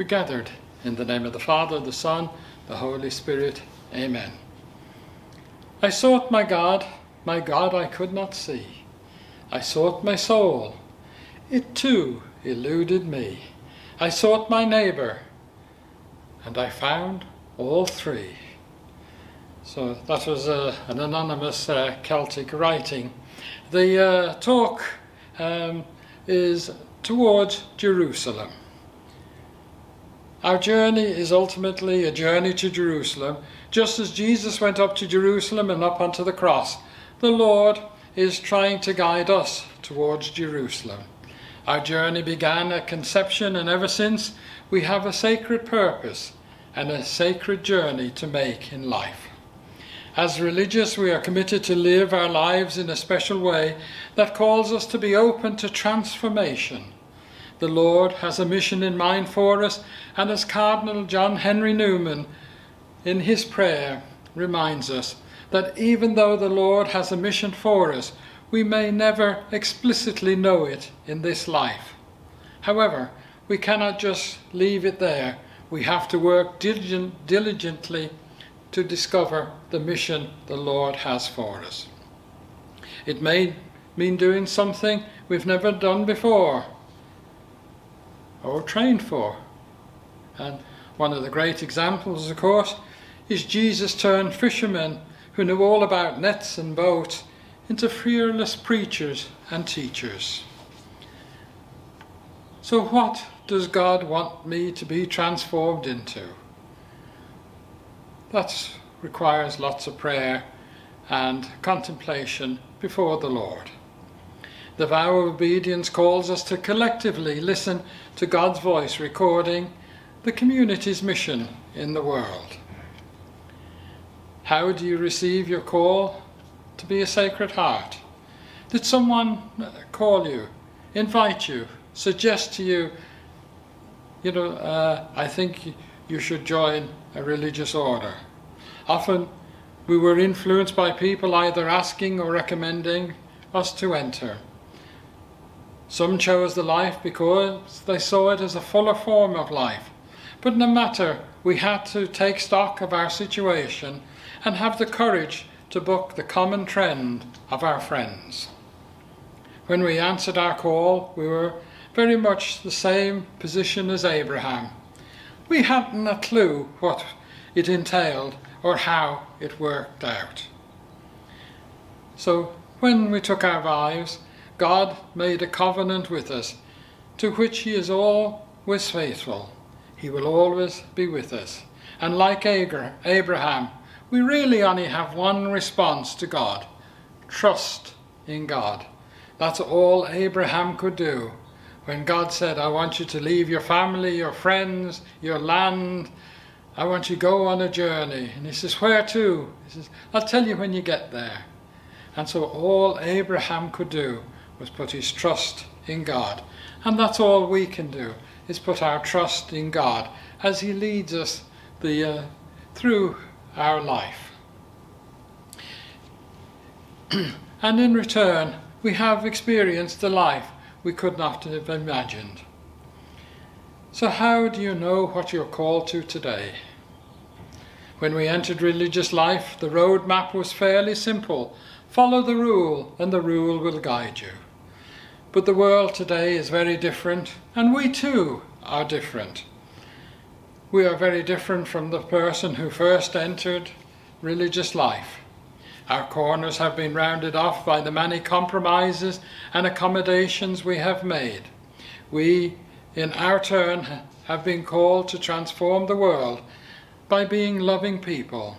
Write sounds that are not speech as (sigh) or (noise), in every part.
We gathered in the name of the Father, the Son, the Holy Spirit. Amen. I sought my God, my God I could not see. I sought my soul. It too eluded me. I sought my neighbour, and I found all three. So that was uh, an anonymous uh, Celtic writing. The uh, talk um, is towards Jerusalem. Our journey is ultimately a journey to Jerusalem. Just as Jesus went up to Jerusalem and up onto the cross, the Lord is trying to guide us towards Jerusalem. Our journey began at conception and ever since we have a sacred purpose and a sacred journey to make in life. As religious, we are committed to live our lives in a special way that calls us to be open to transformation. The Lord has a mission in mind for us, and as Cardinal John Henry Newman, in his prayer, reminds us that even though the Lord has a mission for us, we may never explicitly know it in this life. However, we cannot just leave it there. We have to work diligent, diligently to discover the mission the Lord has for us. It may mean doing something we've never done before or trained for. And one of the great examples, of course, is Jesus turned fishermen who knew all about nets and boats into fearless preachers and teachers. So what does God want me to be transformed into? That requires lots of prayer and contemplation before the Lord. The vow of obedience calls us to collectively listen to God's voice recording the community's mission in the world. How do you receive your call to be a Sacred Heart? Did someone call you, invite you, suggest to you, you know, uh, I think you should join a religious order. Often we were influenced by people either asking or recommending us to enter. Some chose the life because they saw it as a fuller form of life. But no matter, we had to take stock of our situation and have the courage to book the common trend of our friends. When we answered our call, we were very much the same position as Abraham. We hadn't a clue what it entailed or how it worked out. So when we took our vows, God made a covenant with us to which he is always faithful. He will always be with us. And like Abraham, we really only have one response to God, trust in God. That's all Abraham could do when God said, I want you to leave your family, your friends, your land, I want you to go on a journey. And he says, where to? He says, I'll tell you when you get there. And so all Abraham could do was put his trust in God. And that's all we can do, is put our trust in God as he leads us the, uh, through our life. (clears throat) and in return, we have experienced a life we could not have imagined. So how do you know what you're called to today? When we entered religious life, the road map was fairly simple. Follow the rule and the rule will guide you. But the world today is very different and we too are different. We are very different from the person who first entered religious life. Our corners have been rounded off by the many compromises and accommodations we have made. We, in our turn, have been called to transform the world by being loving people.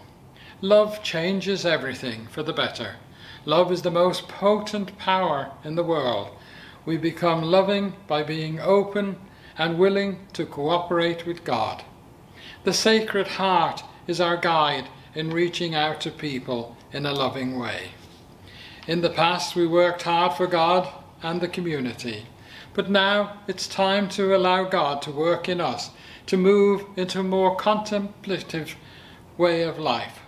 Love changes everything for the better. Love is the most potent power in the world. We become loving by being open and willing to cooperate with God. The Sacred Heart is our guide in reaching out to people in a loving way. In the past we worked hard for God and the community, but now it's time to allow God to work in us, to move into a more contemplative way of life.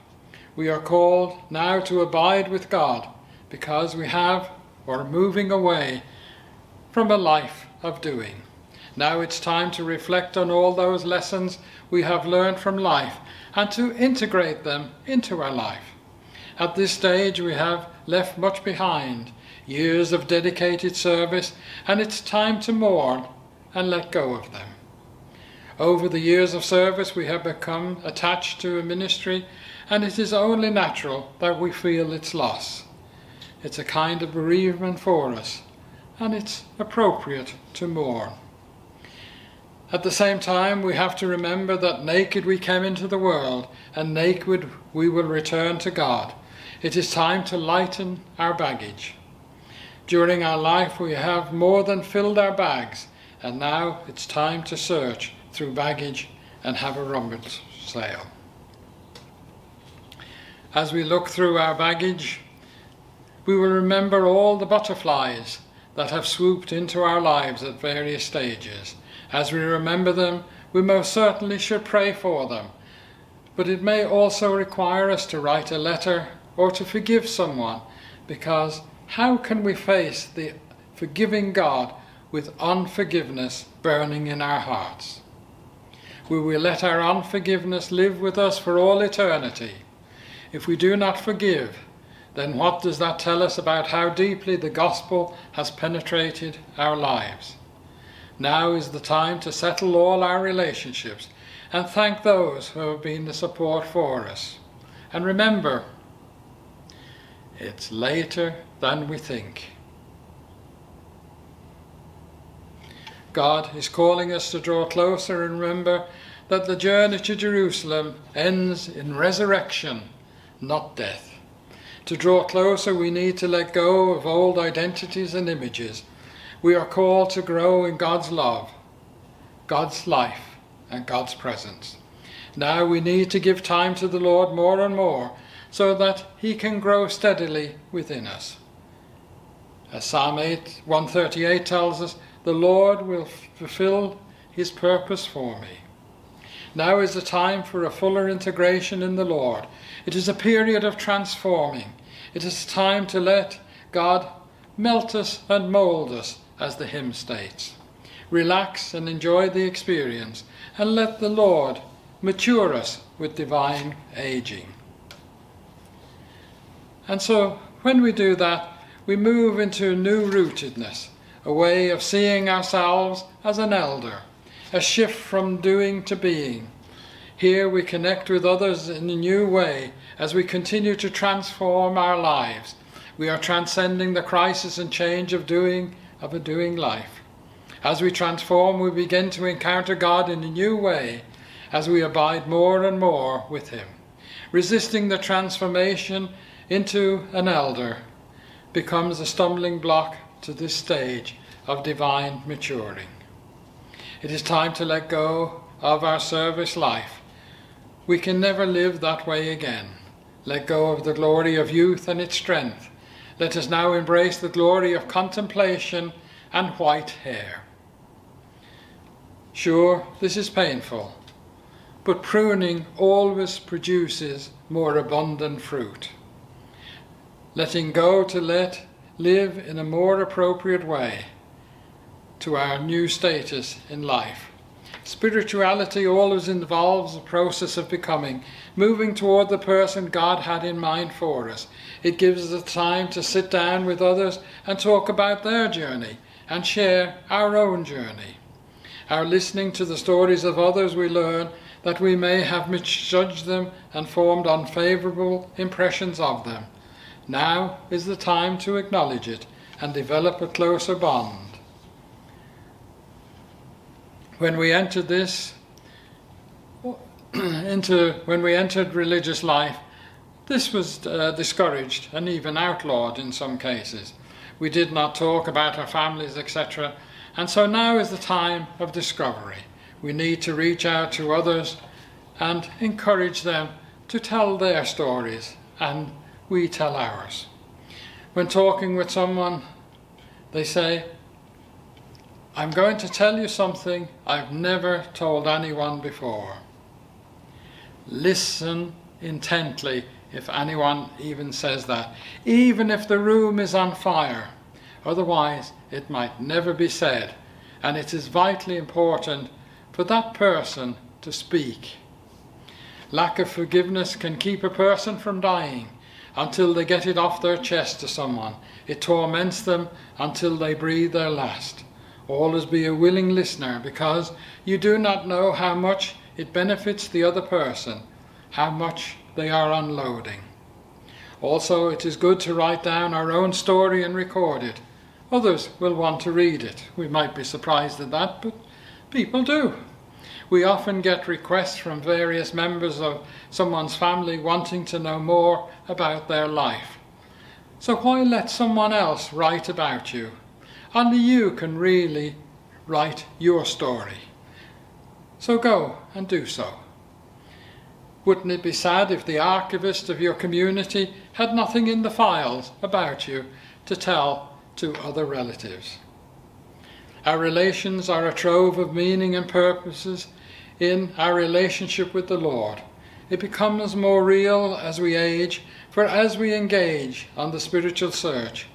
We are called now to abide with God because we have or are moving away from a life of doing. Now it's time to reflect on all those lessons we have learned from life and to integrate them into our life. At this stage we have left much behind, years of dedicated service, and it's time to mourn and let go of them. Over the years of service we have become attached to a ministry and it is only natural that we feel its loss. It's a kind of bereavement for us and it's appropriate to mourn. At the same time, we have to remember that naked we came into the world, and naked we will return to God. It is time to lighten our baggage. During our life, we have more than filled our bags, and now it's time to search through baggage and have a rummage sale. As we look through our baggage, we will remember all the butterflies that have swooped into our lives at various stages as we remember them, we most certainly should pray for them. But it may also require us to write a letter or to forgive someone, because how can we face the forgiving God with unforgiveness burning in our hearts? Will we let our unforgiveness live with us for all eternity? If we do not forgive, then what does that tell us about how deeply the gospel has penetrated our lives? Now is the time to settle all our relationships and thank those who have been the support for us. And remember, it's later than we think. God is calling us to draw closer and remember that the journey to Jerusalem ends in resurrection, not death. To draw closer, we need to let go of old identities and images we are called to grow in God's love, God's life, and God's presence. Now we need to give time to the Lord more and more so that He can grow steadily within us. As Psalm 8, 138 tells us, the Lord will fulfill His purpose for me. Now is the time for a fuller integration in the Lord. It is a period of transforming. It is time to let God melt us and mould us as the hymn states. Relax and enjoy the experience, and let the Lord mature us with divine aging. And so, when we do that, we move into new rootedness, a way of seeing ourselves as an elder, a shift from doing to being. Here we connect with others in a new way as we continue to transform our lives. We are transcending the crisis and change of doing of a doing life. As we transform, we begin to encounter God in a new way as we abide more and more with Him. Resisting the transformation into an elder becomes a stumbling block to this stage of divine maturing. It is time to let go of our service life. We can never live that way again. Let go of the glory of youth and its strength let us now embrace the glory of contemplation and white hair. Sure, this is painful, but pruning always produces more abundant fruit. Letting go to let live in a more appropriate way to our new status in life. Spirituality always involves a process of becoming, moving toward the person God had in mind for us. It gives us the time to sit down with others and talk about their journey and share our own journey. Our listening to the stories of others, we learn that we may have misjudged them and formed unfavourable impressions of them. Now is the time to acknowledge it and develop a closer bond when we entered this, (clears throat) into when we entered religious life, this was uh, discouraged and even outlawed in some cases. We did not talk about our families, etc. And so now is the time of discovery. We need to reach out to others and encourage them to tell their stories, and we tell ours. When talking with someone, they say, I'm going to tell you something I've never told anyone before. Listen intently if anyone even says that, even if the room is on fire. Otherwise, it might never be said, and it is vitally important for that person to speak. Lack of forgiveness can keep a person from dying until they get it off their chest to someone. It torments them until they breathe their last. Always be a willing listener because you do not know how much it benefits the other person, how much they are unloading. Also, it is good to write down our own story and record it. Others will want to read it. We might be surprised at that, but people do. We often get requests from various members of someone's family wanting to know more about their life. So why let someone else write about you? Only you can really write your story. So go and do so. Wouldn't it be sad if the archivist of your community had nothing in the files about you to tell to other relatives? Our relations are a trove of meaning and purposes in our relationship with the Lord. It becomes more real as we age, for as we engage on the spiritual search,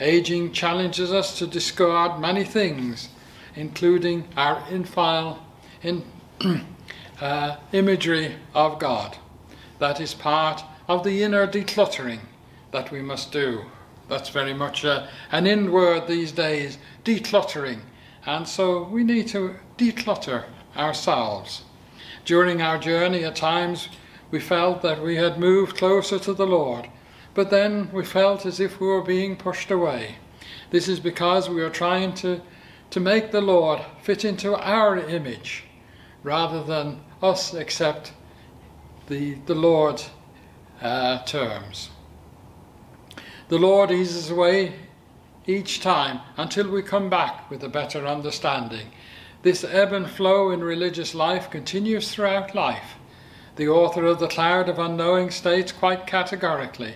aging challenges us to discard many things, including our infile, in, (clears throat) uh, imagery of God. That is part of the inner decluttering that we must do. That's very much uh, an inward these days, decluttering. And so we need to declutter ourselves. During our journey, at times, we felt that we had moved closer to the Lord, but then we felt as if we were being pushed away. This is because we are trying to, to make the Lord fit into our image rather than us accept the, the Lord's uh, terms. The Lord eases away each time until we come back with a better understanding. This ebb and flow in religious life continues throughout life. The author of The Cloud of Unknowing states quite categorically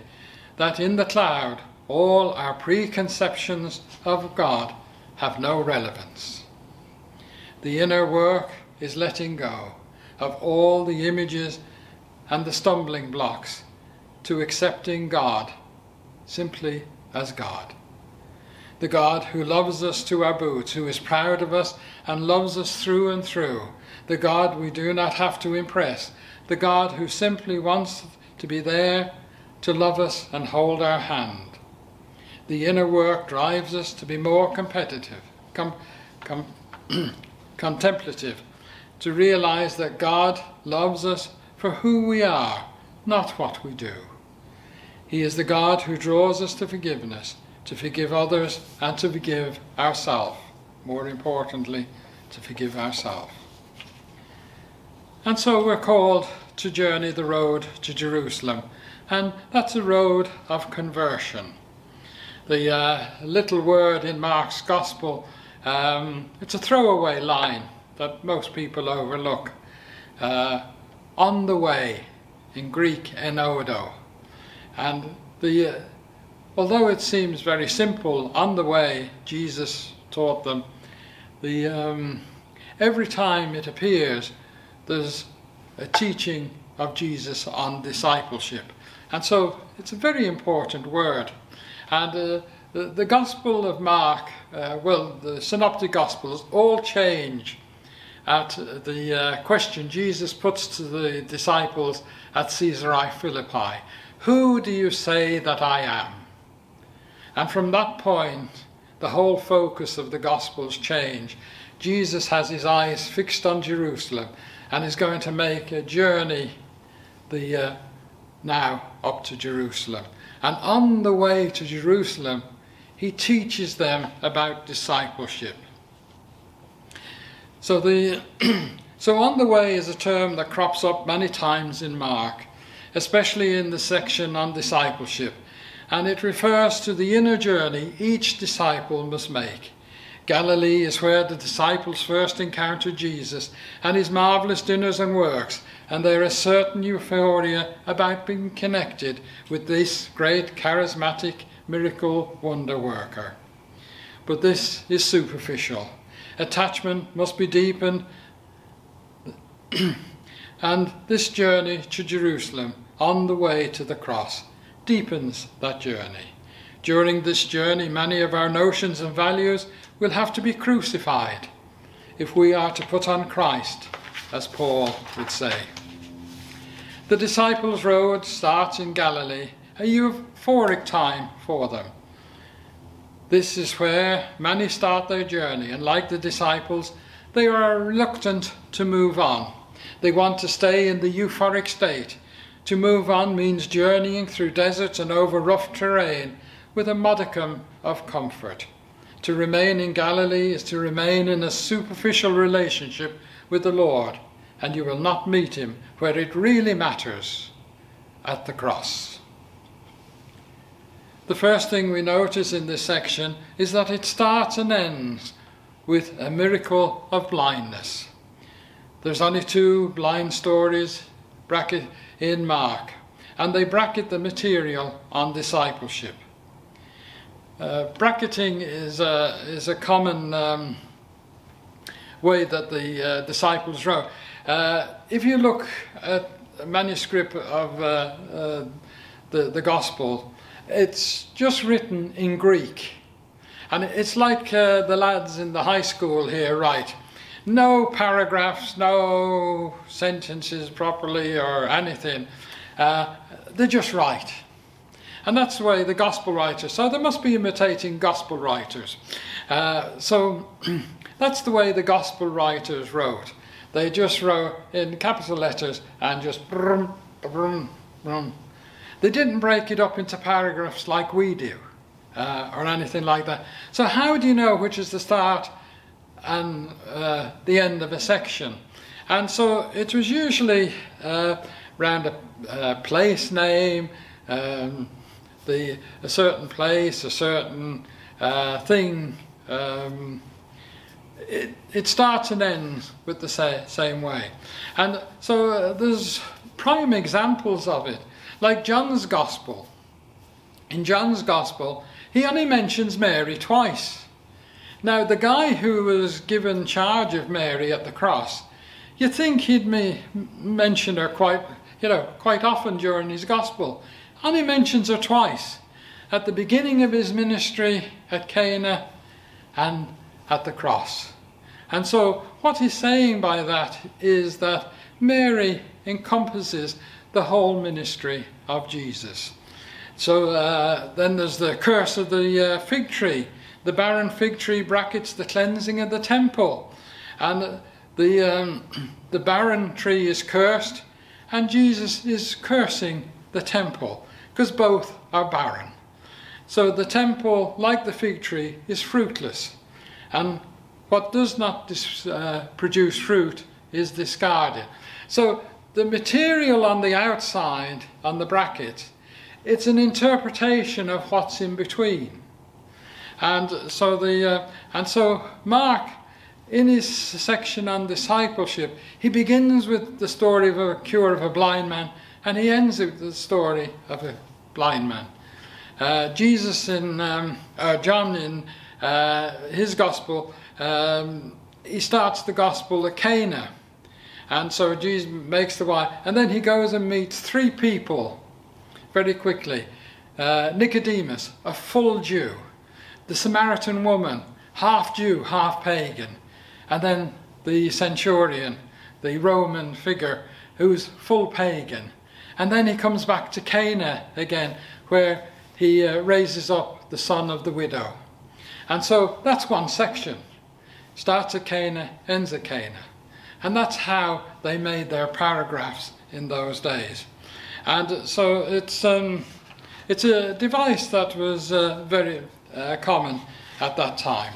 that in the cloud all our preconceptions of God have no relevance. The inner work is letting go of all the images and the stumbling blocks to accepting God simply as God. The God who loves us to our boots, who is proud of us and loves us through and through. The God we do not have to impress. The God who simply wants to be there to love us and hold our hand. The inner work drives us to be more competitive, com, com, (clears throat) contemplative, to realize that God loves us for who we are, not what we do. He is the God who draws us to forgiveness, to forgive others and to forgive ourselves. More importantly, to forgive ourselves. And so we're called to journey the road to Jerusalem, and that's a road of conversion. The uh, little word in Mark's Gospel, um, it's a throwaway line that most people overlook. Uh, on the way, in Greek, enodo. And the, uh, although it seems very simple, on the way, Jesus taught them, the, um, every time it appears, there's a teaching of Jesus on discipleship. And so it's a very important word. And uh, the, the Gospel of Mark, uh, well, the Synoptic Gospels all change at the uh, question Jesus puts to the disciples at Caesarea Philippi Who do you say that I am? And from that point, the whole focus of the Gospels change. Jesus has his eyes fixed on Jerusalem and is going to make a journey the, uh, now up to Jerusalem. And on the way to Jerusalem, he teaches them about discipleship. So the (clears throat) so on the way is a term that crops up many times in Mark, especially in the section on discipleship, and it refers to the inner journey each disciple must make. Galilee is where the disciples first encountered Jesus and his marvelous dinners and works, and there is certain euphoria about being connected with this great charismatic miracle wonder worker. But this is superficial attachment must be deepened. (clears throat) and this journey to Jerusalem on the way to the cross deepens that journey. During this journey, many of our notions and values will have to be crucified. if we are to put on Christ, as Paul would say. The disciples' road starts in Galilee, a euphoric time for them. This is where many start their journey, and like the disciples, they are reluctant to move on. They want to stay in the euphoric state. To move on means journeying through deserts and over rough terrain with a modicum of comfort. To remain in Galilee is to remain in a superficial relationship with the Lord, and you will not meet him where it really matters, at the cross. The first thing we notice in this section is that it starts and ends with a miracle of blindness. There's only two blind stories bracket in Mark, and they bracket the material on discipleship. Uh, bracketing is a, is a common um, way that the uh, disciples wrote. Uh, if you look at a manuscript of uh, uh, the, the Gospel, it's just written in Greek. And it's like uh, the lads in the high school here write. No paragraphs, no sentences properly or anything. They just write. And that's the way the gospel writers, so they must be imitating gospel writers. Uh, so (clears throat) that's the way the gospel writers wrote. They just wrote in capital letters and just brum, brum, brum. They didn't break it up into paragraphs like we do uh, or anything like that. So how do you know which is the start and uh, the end of a section? And so it was usually uh, around a, a, place name, um, the, a certain place, a certain uh, thing. Um, it, it starts and ends with the sa same way. And so uh, there's prime examples of it, like John's Gospel. In John's Gospel, he only mentions Mary twice. Now, the guy who was given charge of Mary at the cross, you'd think he'd me mention her quite, you know, quite often during his gospel. Only mentions her twice. At the beginning of his ministry at Cana and at the cross. And so what he's saying by that is that Mary encompasses the whole ministry of Jesus. So uh, then there's the curse of the uh, fig tree. The barren fig tree brackets the cleansing of the temple. And the, um, (clears throat) the barren tree is cursed and Jesus is cursing the temple because both are barren. So the temple, like the fig tree, is fruitless. And what does not uh, produce fruit is discarded. So the material on the outside, on the bracket, it's an interpretation of what's in between. And so the uh, and so Mark in his section on discipleship, he begins with the story of a cure of a blind man and he ends with the story of a blind man. Uh, Jesus in um, uh, John in uh, his gospel, um, he starts the gospel at Cana. And so Jesus makes the wine, and then he goes and meets three people very quickly. Uh, Nicodemus, a full Jew. The Samaritan woman, half Jew, half pagan. And then the centurion, the Roman figure, who's full pagan. And then he comes back to Cana again, where he uh, raises up the son of the widow. And so that's one section. Starts at Cana, ends at Cana. And that's how they made their paragraphs in those days. And so it's, um, it's a device that was uh, very uh, common at that time.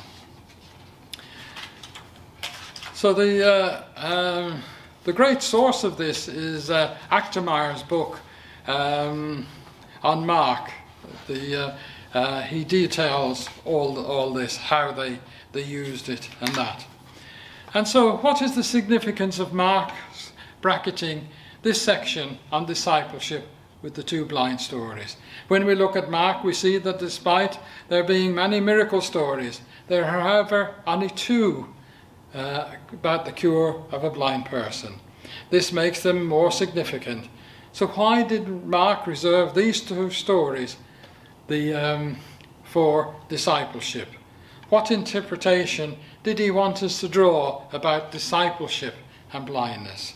So the, uh, um, the great source of this is uh, Achtemeier's book um, on Mark. The, uh, uh, he details all, all this, how they, they used it and that. And so what is the significance of Mark's bracketing this section on discipleship with the two blind stories. When we look at Mark, we see that despite there being many miracle stories, there are, however, only two uh, about the cure of a blind person. This makes them more significant. So why did Mark reserve these two stories the, um, for discipleship? what interpretation did he want us to draw about discipleship and blindness?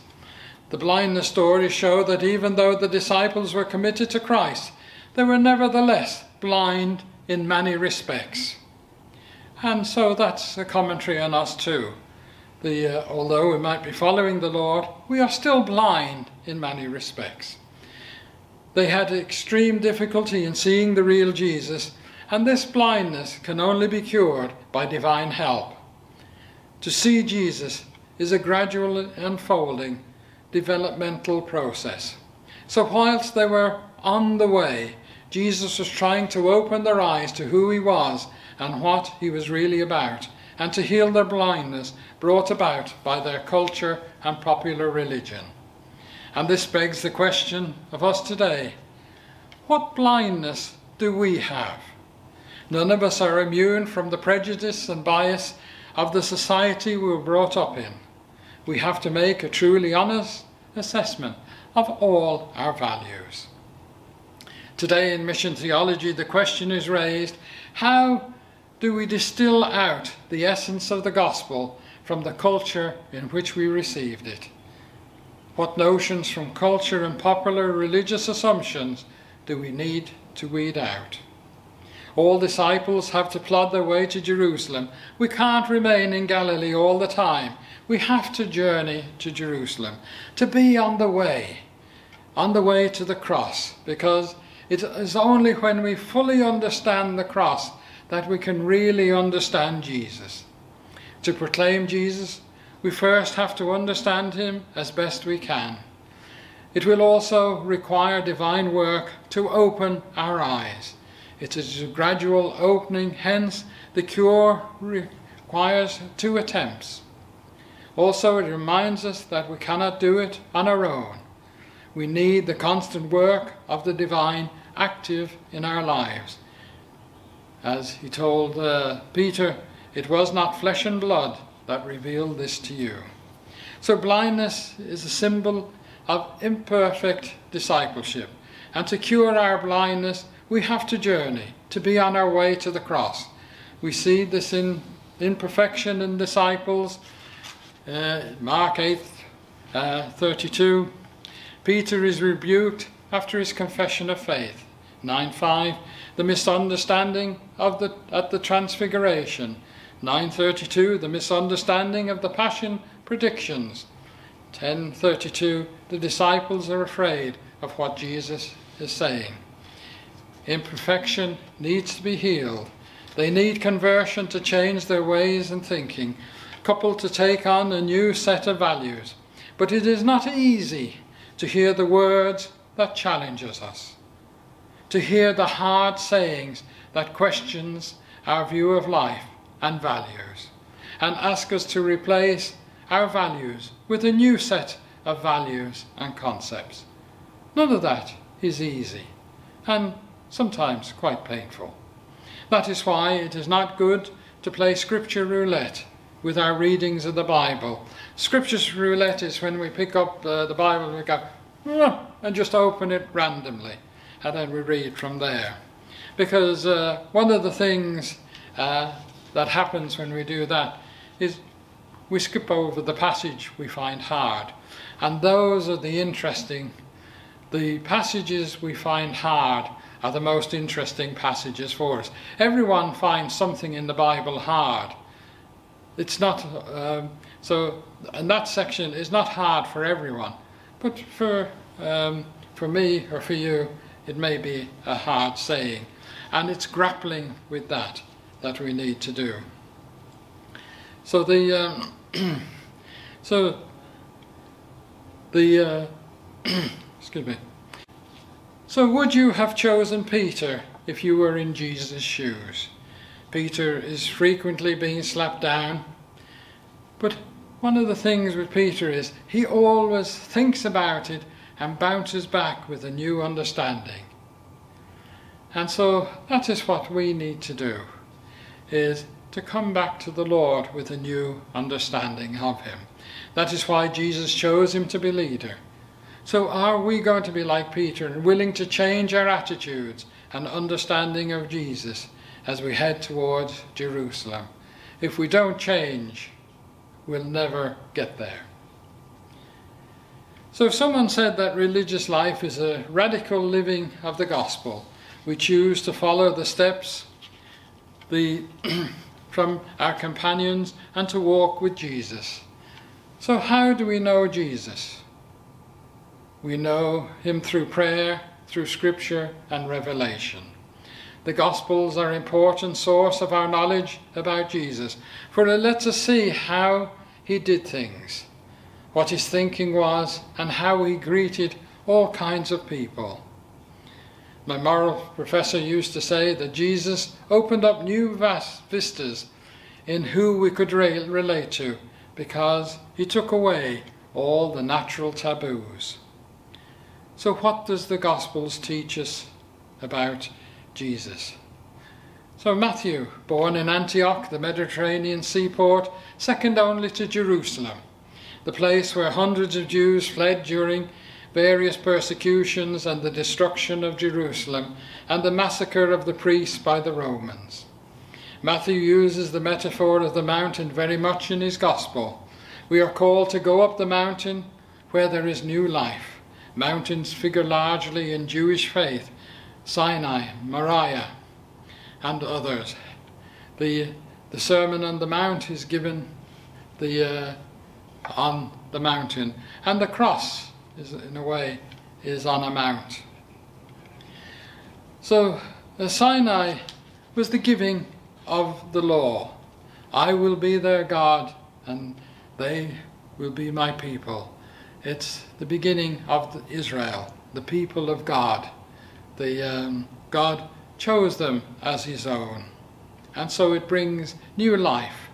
The blindness stories show that even though the disciples were committed to Christ, they were nevertheless blind in many respects. And so that's a commentary on us too. The, uh, although we might be following the Lord, we are still blind in many respects. They had extreme difficulty in seeing the real Jesus, and this blindness can only be cured by divine help. To see Jesus is a gradual unfolding developmental process. So whilst they were on the way, Jesus was trying to open their eyes to who he was and what he was really about, and to heal their blindness brought about by their culture and popular religion. And this begs the question of us today what blindness do we have? None of us are immune from the prejudice and bias of the society we were brought up in. We have to make a truly honest assessment of all our values. Today in mission theology, the question is raised how do we distill out the essence of the gospel from the culture in which we received it? What notions from culture and popular religious assumptions do we need to weed out? All disciples have to plod their way to Jerusalem. We can't remain in Galilee all the time. We have to journey to Jerusalem, to be on the way, on the way to the cross, because it is only when we fully understand the cross that we can really understand Jesus. To proclaim Jesus, we first have to understand him as best we can. It will also require divine work to open our eyes. It is a gradual opening, hence the cure requires two attempts. Also, it reminds us that we cannot do it on our own. We need the constant work of the divine active in our lives. As he told uh, Peter, it was not flesh and blood that revealed this to you. So blindness is a symbol of imperfect discipleship. And to cure our blindness, we have to journey, to be on our way to the cross. We see this in imperfection in disciples. Uh, Mark 8, uh, 32. Peter is rebuked after his confession of faith. 9.5. The misunderstanding of the, at the transfiguration. 9.32, the misunderstanding of the passion predictions. 10.32, the disciples are afraid of what Jesus is saying. Imperfection needs to be healed. They need conversion to change their ways and thinking, coupled to take on a new set of values. But it is not easy to hear the words that challenges us, to hear the hard sayings that questions our view of life and values and ask us to replace our values with a new set of values and concepts. None of that is easy and sometimes quite painful. That is why it is not good to play scripture roulette with our readings of the Bible. Scripture roulette is when we pick up uh, the Bible and we go, and just open it randomly and then we read from there. Because uh, one of the things uh, that happens when we do that is we skip over the passage we find hard. And those are the interesting, the passages we find hard are the most interesting passages for us. Everyone finds something in the Bible hard. It's not, um, so, and that section is not hard for everyone. But for, um, for me or for you, it may be a hard saying. And it's grappling with that that we need to do. So the um, (clears throat) so the uh, (clears throat) excuse me. So would you have chosen Peter if you were in Jesus' shoes? Peter is frequently being slapped down, but one of the things with Peter is he always thinks about it and bounces back with a new understanding. And so that is what we need to do is to come back to the Lord with a new understanding of him. That is why Jesus chose him to be leader. So are we going to be like Peter and willing to change our attitudes and understanding of Jesus as we head towards Jerusalem. If we don't change, we'll never get there. So if someone said that religious life is a radical living of the gospel, we choose to follow the steps the, (clears throat) from our companions and to walk with Jesus. So how do we know Jesus? We know him through prayer, through scripture and revelation. The Gospels are an important source of our knowledge about Jesus, for uh, it lets us see how he did things what his thinking was, and how he greeted all kinds of people. My moral professor used to say that Jesus opened up new vast vistas in who we could re relate to because he took away all the natural taboos. So what does the Gospels teach us about Jesus? So Matthew, born in Antioch, the Mediterranean seaport, second only to Jerusalem, the place where hundreds of Jews fled during various persecutions and the destruction of Jerusalem and the massacre of the priests by the Romans. Matthew uses the metaphor of the mountain very much in his Gospel. We are called to go up the mountain where there is new life. Mountains figure largely in Jewish faith, Sinai, Moriah, and others. The, the Sermon on the Mount is given the uh, on the mountain, and the cross is, in a way, is on a mount. So Sinai was the giving of the law. I will be their God, and they will be my people. It's the beginning of the Israel, the people of God. The, um, God chose them as his own. And so it brings new life.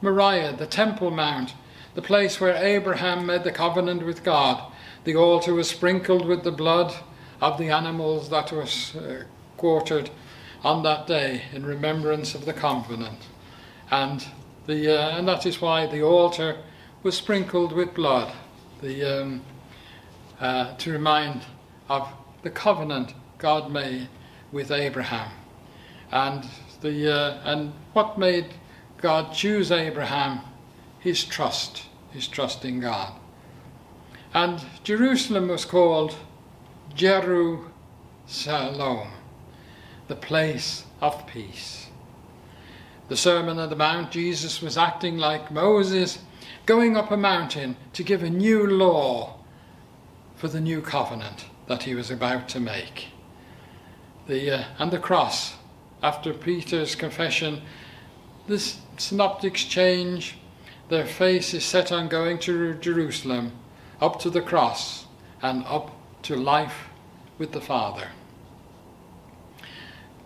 Moriah, the Temple Mount, the place where Abraham made the covenant with God. The altar was sprinkled with the blood of the animals that was uh, quartered on that day in remembrance of the covenant. And, the, uh, and that is why the altar was sprinkled with blood the, um, uh, to remind of the covenant God made with Abraham. And, the, uh, and what made God choose Abraham? His trust his trust in God. And Jerusalem was called Jerusalem, the place of peace. The Sermon on the Mount, Jesus was acting like Moses, going up a mountain to give a new law for the new covenant that he was about to make. The, uh, and the cross, after Peter's confession, the synoptics change their face is set on going to Jerusalem, up to the cross, and up to life with the Father.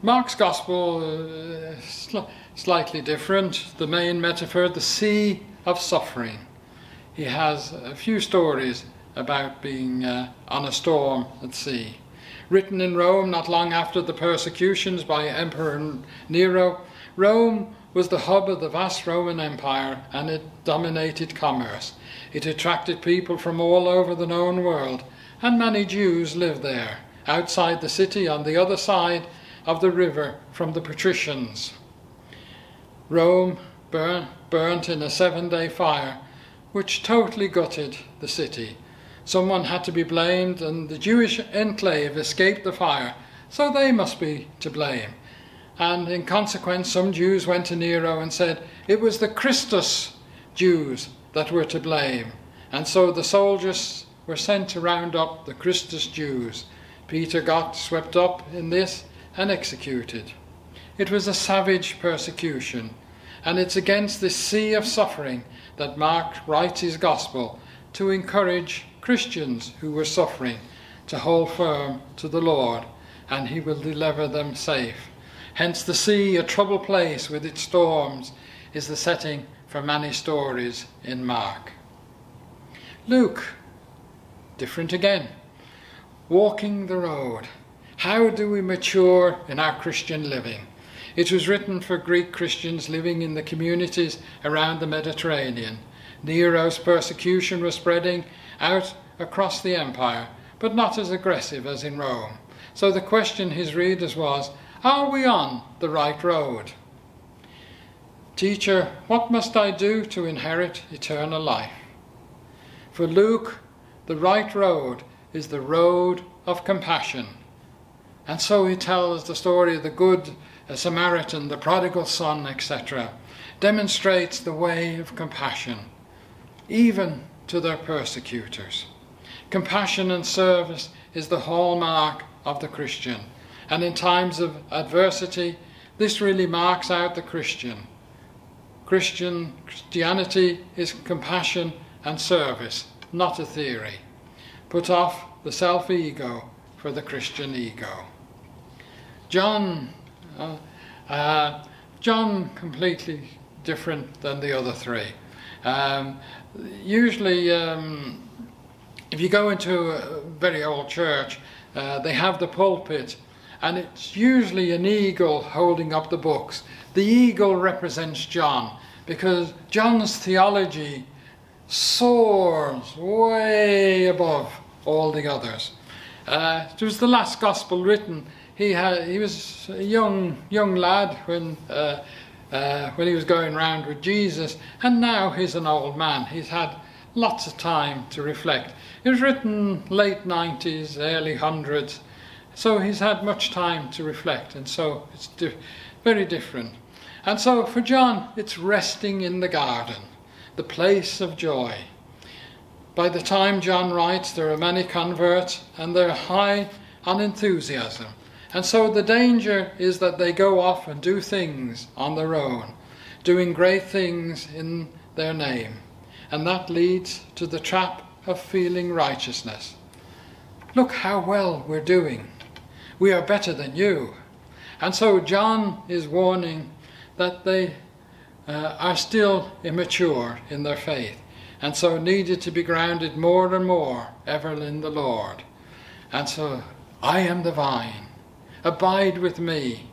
Mark's Gospel uh, sl slightly different. The main metaphor, the sea of suffering. He has a few stories about being uh, on a storm at sea. Written in Rome not long after the persecutions by Emperor Nero, Rome was the hub of the vast Roman Empire and it dominated commerce. It attracted people from all over the known world and many Jews lived there, outside the city on the other side of the river from the patricians. Rome burn, burnt in a seven-day fire which totally gutted the city. Someone had to be blamed and the Jewish enclave escaped the fire, so they must be to blame and in consequence some Jews went to Nero and said it was the Christus Jews that were to blame. And so the soldiers were sent to round up the Christus Jews. Peter got swept up in this and executed. It was a savage persecution, and it's against this sea of suffering that Mark writes his gospel to encourage Christians who were suffering to hold firm to the Lord, and he will deliver them safe. Hence the sea, a troubled place with its storms, is the setting for many stories in Mark. Luke, different again. Walking the road. How do we mature in our Christian living? It was written for Greek Christians living in the communities around the Mediterranean. Nero's persecution was spreading out across the empire, but not as aggressive as in Rome. So the question his readers was, Are we on the right road? Teacher, what must I do to inherit eternal life? For Luke, the right road is the road of compassion. And so he tells the story of the good Samaritan, the prodigal son, etc., demonstrates the way of compassion, even to their persecutors. Compassion and service is the hallmark of the Christian. And in times of adversity, this really marks out the Christian. Christian Christianity is compassion and service, not a theory. Put off the self-ego for the Christian ego. John, uh, uh, John completely different than the other three. Um, usually, um, if you go into a very old church, uh, they have the pulpit and it's usually an eagle holding up the books. The eagle represents John because John's theology soars way above all the others. Uh, it was the last gospel written. He had he was a young young lad when uh, uh, when he was going round with Jesus, and now he's an old man. He's had lots of time to reflect. It was written late 90s, early hundreds, so he's had much time to reflect, and so it's di very different. And so for John, it's resting in the garden, the place of joy. By the time John writes, there are many converts, and they're high on enthusiasm. And so the danger is that they go off and do things on their own, doing great things in their name. And that leads to the trap of feeling righteousness. Look how well we're doing. We are better than you. And so John is warning that they uh, are still immature in their faith and so needed to be grounded more and more ever in the Lord. And so, I am the vine, abide with me.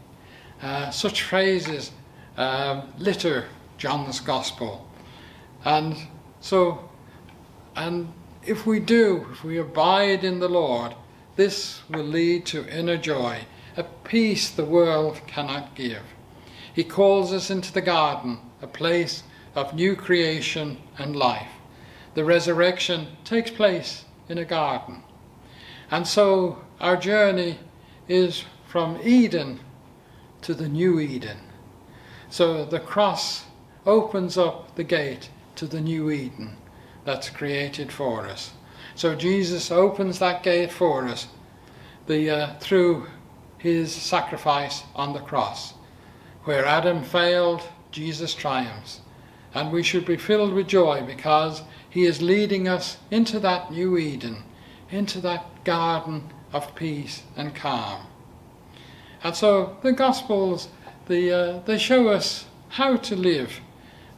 Uh, such phrases uh, litter John's Gospel. And so, and if we do, if we abide in the Lord, this will lead to inner joy, a peace the world cannot give. He calls us into the garden, a place of new creation and life. The resurrection takes place in a garden. And so our journey is from Eden to the new Eden. So the cross opens up the gate to the new Eden that's created for us. So Jesus opens that gate for us the, uh, through his sacrifice on the cross. Where Adam failed, Jesus triumphs. And we should be filled with joy because he is leading us into that new Eden, into that garden of peace and calm. And so the Gospels, the, uh, they show us how to live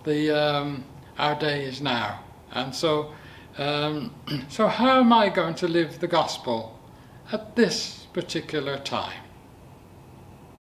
the, um, our days now. And so, um, (clears throat) so how am I going to live the Gospel at this particular time?